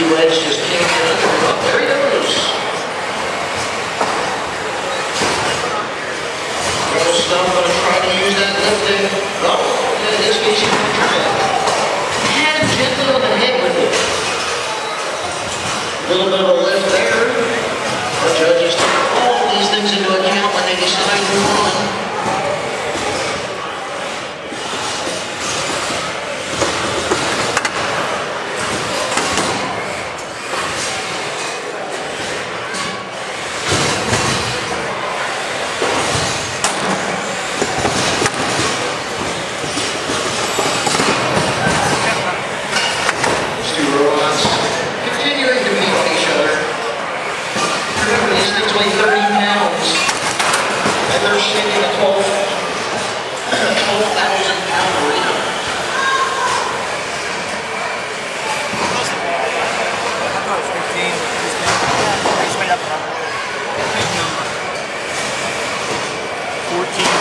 G wedge just came in. Oh, there he goes. Little stuff, I'm to use that lifting. Oh, in this case, you can try. approximately 30 pounds. And they're shaking a 12, 12,000 pound burrito. Fourteen.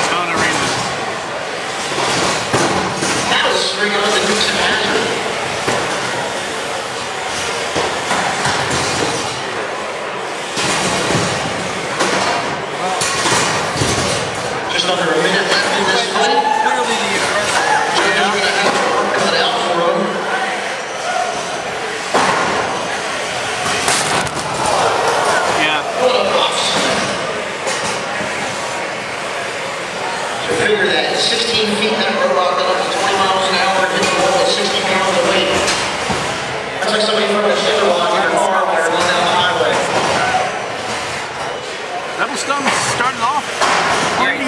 Under a minute left in this fight. Clearly the aggressor. Joe's gonna have the cut out for him. Yeah. What a boss. So figure that, 16 feet that robot got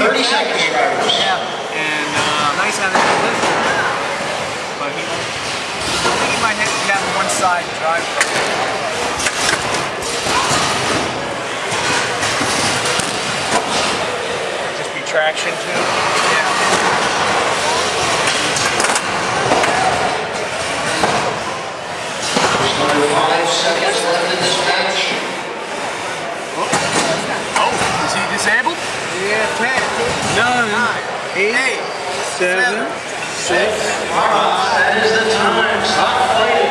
30 seconds, drivers. Yeah. and uh, Nice having a lift. but he, I think he might have to have one side drive. just be traction too. nine, nine eight, eight, seven, seven six, five. That is the time. Stop playing.